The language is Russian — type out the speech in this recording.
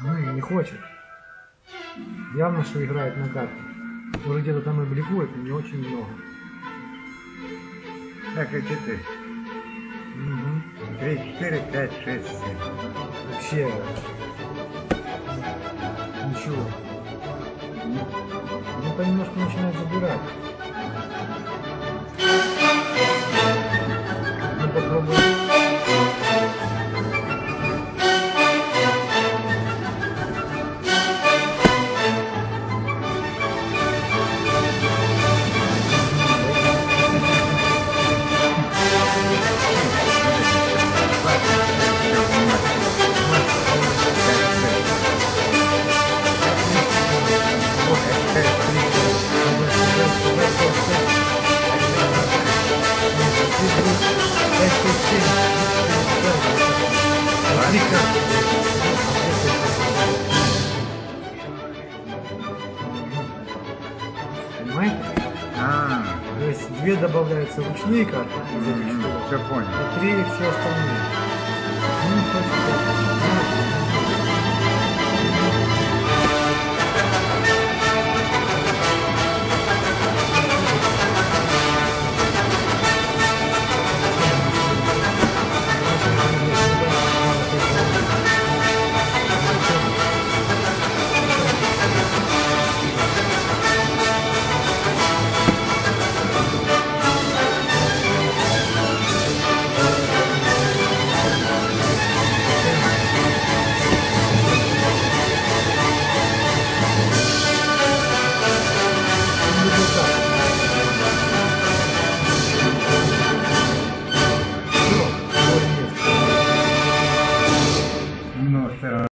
Ну, не хочет. Явно, что играет на карте. Может где-то там и блефует, но не очень много. Так и четыре. Мгм. Три, четыре, пять, шесть, семь. Вообще. Ничего. Ну, понемножку начинает забирать. Понимаете? А, То есть две добавляются ручные карты из этих все понял. а три все остальные.